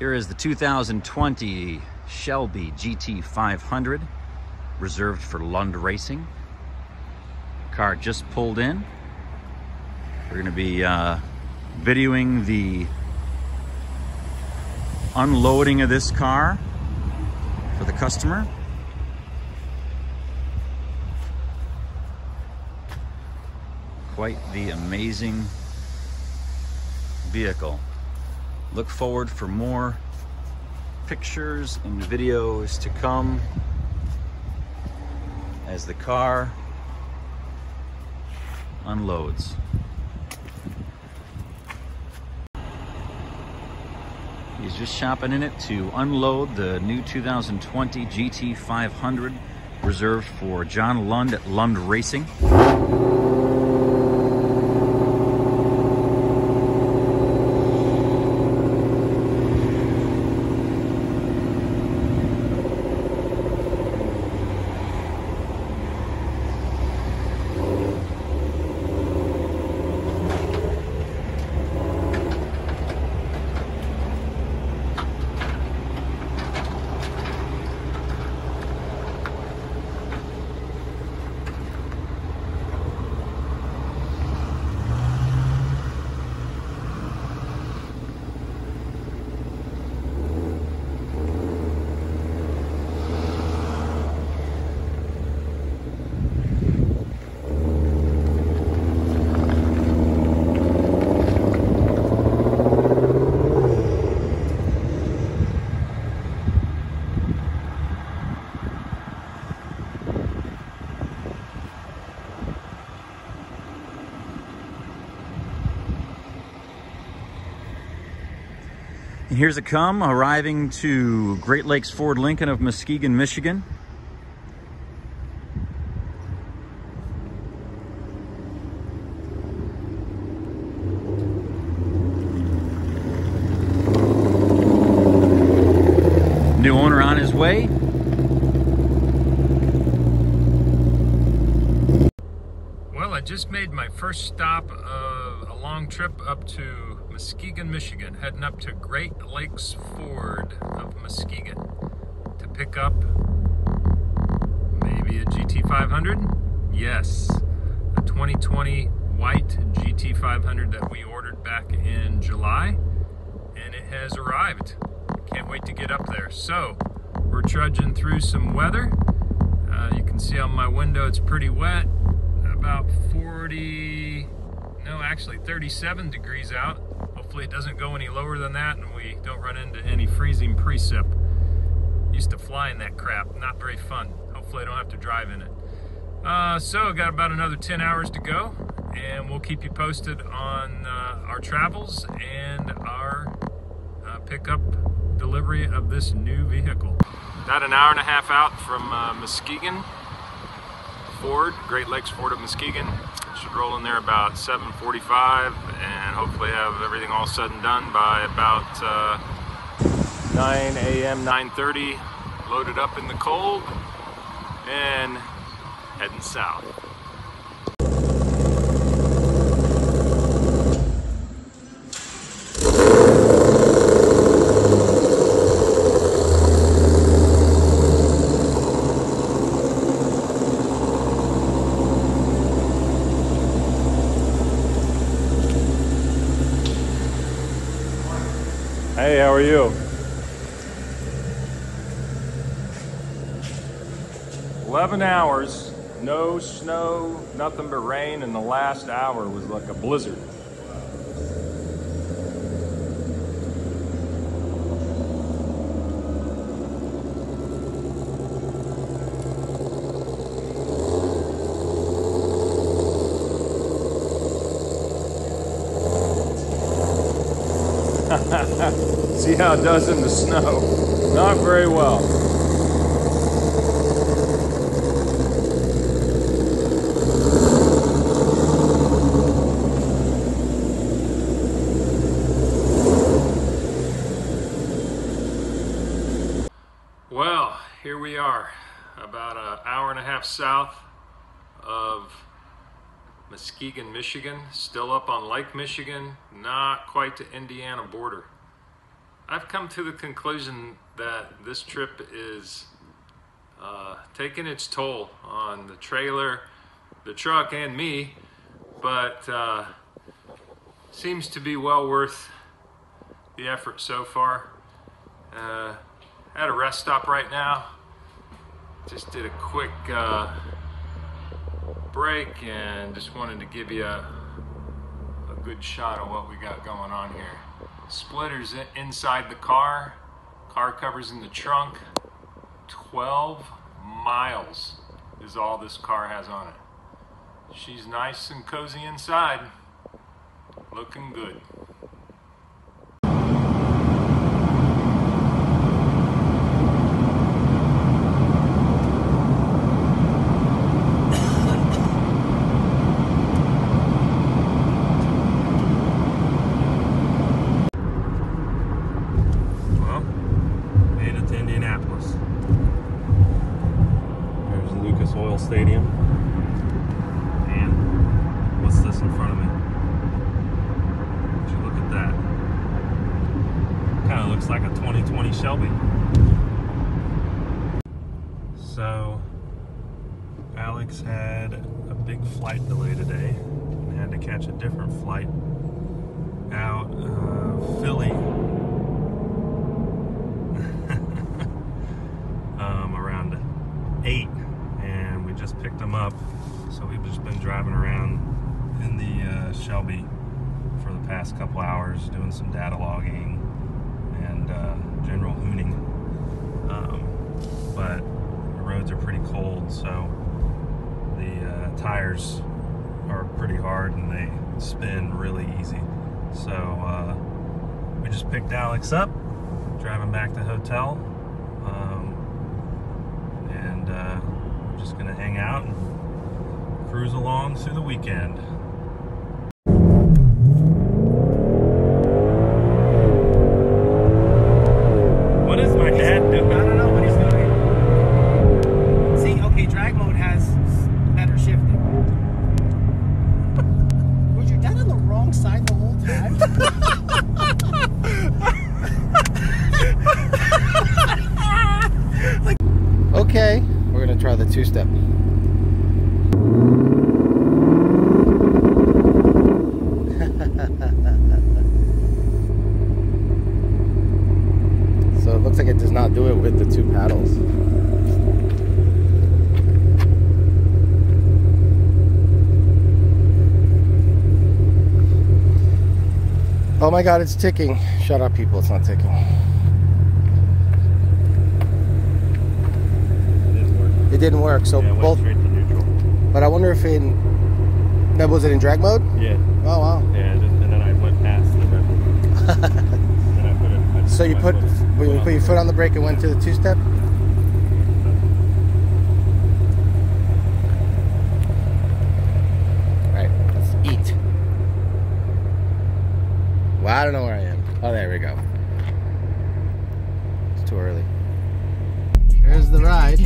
Here is the 2020 Shelby GT500, reserved for Lund Racing. Car just pulled in. We're going to be uh, videoing the unloading of this car for the customer. Quite the amazing vehicle. Look forward for more pictures and videos to come as the car unloads. He's just shopping in it to unload the new 2020 GT500 reserved for John Lund at Lund Racing. Here's it come, arriving to Great Lakes Ford Lincoln of Muskegon, Michigan. New owner on his way. Well, I just made my first stop of a long trip up to Muskegon, Michigan, heading up to Great Lakes Ford of Muskegon to pick up maybe a GT500. Yes, a 2020 white GT500 that we ordered back in July, and it has arrived. Can't wait to get up there. So, we're trudging through some weather. Uh, you can see on my window it's pretty wet, about 40, no, actually 37 degrees out. Hopefully it doesn't go any lower than that and we don't run into any freezing precip. Used to fly in that crap, not very fun. Hopefully I don't have to drive in it. Uh, so got about another 10 hours to go and we'll keep you posted on uh, our travels and our uh, pickup delivery of this new vehicle. About an hour and a half out from uh, Muskegon, Ford, Great Lakes Ford of Muskegon. Should roll in there about 7.45 and hopefully have everything all said and done by about uh, 9 a.m., 9.30, loaded up in the cold and heading south. Hey, how are you? Eleven hours, no snow, nothing but rain, and the last hour was like a blizzard. See how it does in the snow. Not very well. Well, here we are, about an hour and a half south of Muskegon, Michigan, still up on Lake Michigan, not quite to Indiana border. I've come to the conclusion that this trip is uh, taking its toll on the trailer, the truck, and me, but uh, seems to be well worth the effort so far. Uh, at a rest stop right now. Just did a quick uh, break and just wanted to give you a, a good shot of what we got going on here. Splitters inside the car, car covers in the trunk. 12 miles is all this car has on it. She's nice and cozy inside, looking good. Well, made it to Indianapolis. There's Lucas Oil Stadium. And what's this in front of me? Would you look at that? Kind of looks like a 2020 Shelby. So, Alex had a big flight delay today and had to catch a different flight out of Philly. Um, around 8 and we just picked him up. So we've just been driving around in the uh, Shelby for the past couple hours doing some data logging and uh, general hooning. Um, but roads are pretty cold so the uh, tires are pretty hard and they spin really easy so uh, we just picked Alex up driving back to hotel um, and uh, we're just gonna hang out and cruise along through the weekend. What is my dad I doing? don't know what he's doing. See, okay, drag mode has better shifting. Was your dad on the wrong side the whole time? Okay, we're gonna try the two-step. So it looks like it does not do it with the two paddles. Oh my god, it's ticking. Shut up, people, it's not ticking. It didn't work, so Yeah, went both. straight to neutral. But I wonder if in. That was it in drag mode? Yeah, Oh wow. yeah, just, and then I went past the red I put it. So you put foot- you put your foot on the brake and went to the two step? Right, let's eat. Well, I don't know where I am. Oh, there we go. It's too early. There's the ride.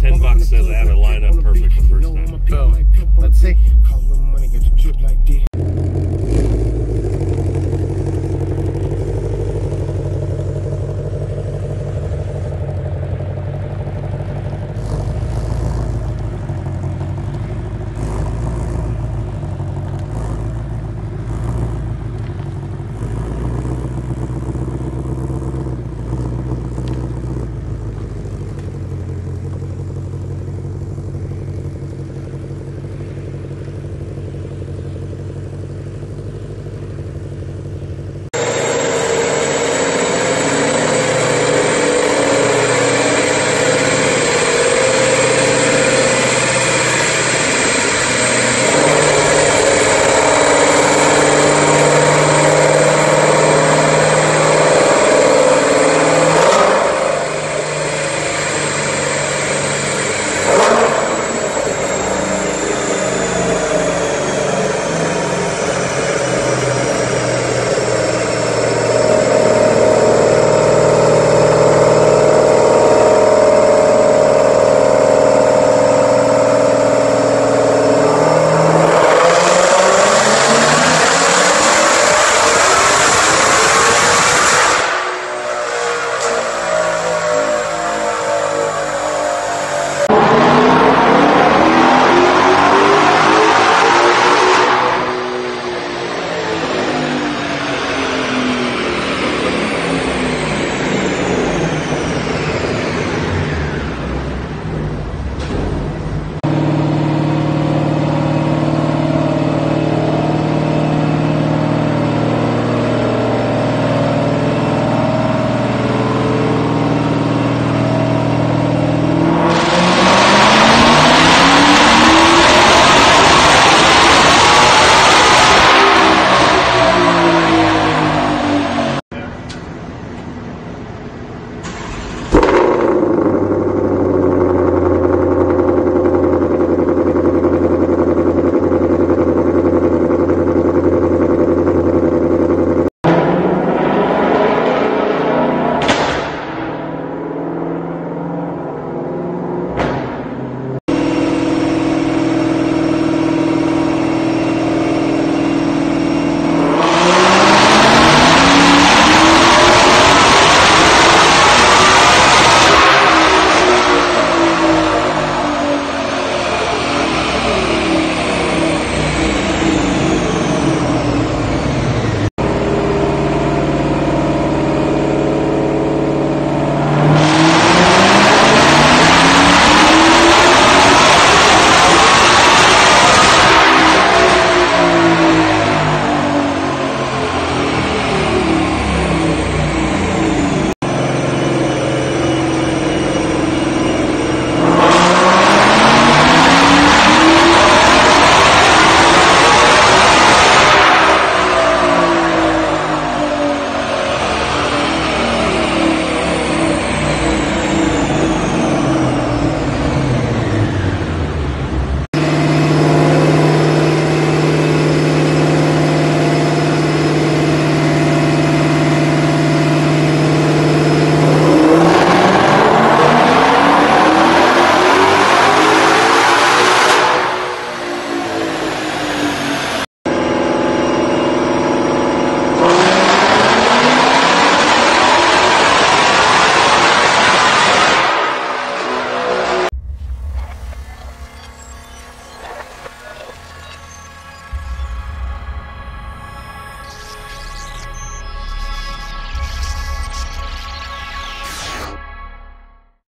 Ten bucks says I have it lined up perfect the first time. Let's see.